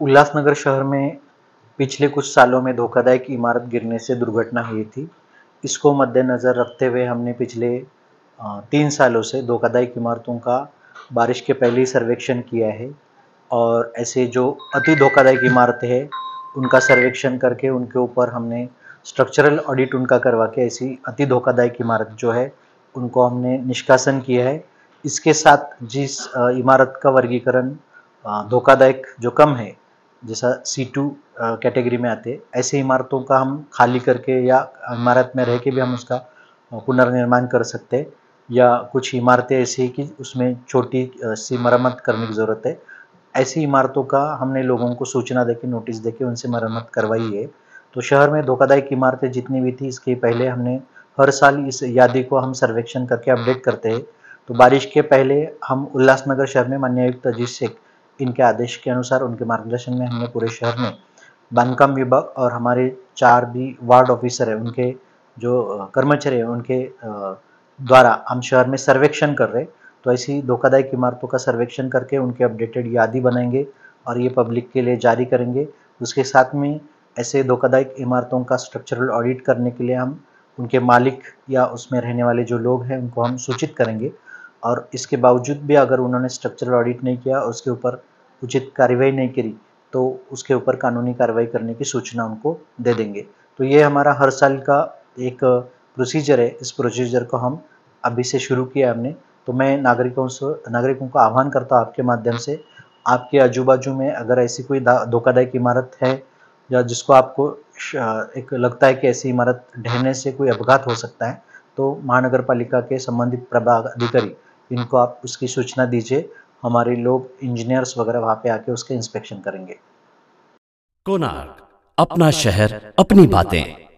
उल्लासनगर शहर में पिछले कुछ सालों में धोखादायक इमारत गिरने से दुर्घटना हुई थी। इसको मद्देनज़र रखते हुए हमने पिछले तीन सालों से धोखादायक इमारतों का बारिश के पहले ही सर्वेक्षण किया है और ऐसे जो अति धोखादायक इमारतें हैं, उनका सर्वेक्षण करके उनके ऊपर हमने स्ट्रक्चरल ऑडिट उनका करवा के ऐसी अति धोखादायक इमारत जो है, उनको हमने निष्कासन किया है। इसके साथ जिस इमारत का वर्गीकरण धोखादायक जो कम है जैसा सी टू कैटेगरी में आते हैं, ऐसे इमारतों का हम खाली करके या इमारत में रह के भी हम उसका पुनर्निर्माण कर सकते हैं, या कुछ इमारतें ऐसी कि उसमें छोटी सी मरम्मत करने की ज़रूरत है। ऐसी इमारतों का हमने लोगों को सूचना देके नोटिस देके उनसे मरम्मत करवाई है। तो शहर में धोखादायक इमारतें जितनी भी थी, इसके पहले हमने हर साल इस यादी को हम सर्वेक्षण करके अपडेट करते हैं। तो बारिश के पहले हम उल्लासनगर शहर में मान्य आयुक्त अजीत शेख इनके आदेश के अनुसार उनके मार्गदर्शन में हमने पूरे शहर में बांधकाम विभाग और हमारे चार भी वार्ड ऑफिसर है उनके जो कर्मचारी हैं उनके द्वारा हम शहर में सर्वेक्षण कर रहे तो ऐसी धोखादायक इमारतों का सर्वेक्षण करके उनके अपडेटेड यादी बनाएँगे और ये पब्लिक के लिए जारी करेंगे। उसके साथ में ऐसे धोखादायक इमारतों का स्ट्रक्चरल ऑडिट करने के लिए हम उनके मालिक या उसमें रहने वाले जो लोग हैं उनको हम सूचित करेंगे। और इसके बावजूद भी अगर उन्होंने स्ट्रक्चरल ऑडिट नहीं किया और उसके ऊपर उचित कार्रवाई नहीं करी तो उसके ऊपर कानूनी कार्रवाई करने की सूचना उनको दे देंगे। तो ये हमारा हर साल का एक प्रोसीजर है। इस प्रोसीजर को हम अभी से शुरू किया हमने। तो मैं नागरिकों से, नागरिकों का आह्वान करता हूँ आपके माध्यम से, आपके आजू बाजू में अगर ऐसी कोई धोखादायक इमारत है, या जिसको आपको एक लगता है कि ऐसी इमारत ढहने से कोई अपघात हो सकता है तो महानगर पालिका के संबंधित प्रभाग अधिकारी इनको आप उसकी सूचना दीजिए हमारे लोग इंजीनियर्स वगैरह वहाँ पे आके उसके इंस्पेक्शन करेंगे। कोनार्क अपना शहर अपनी बातें।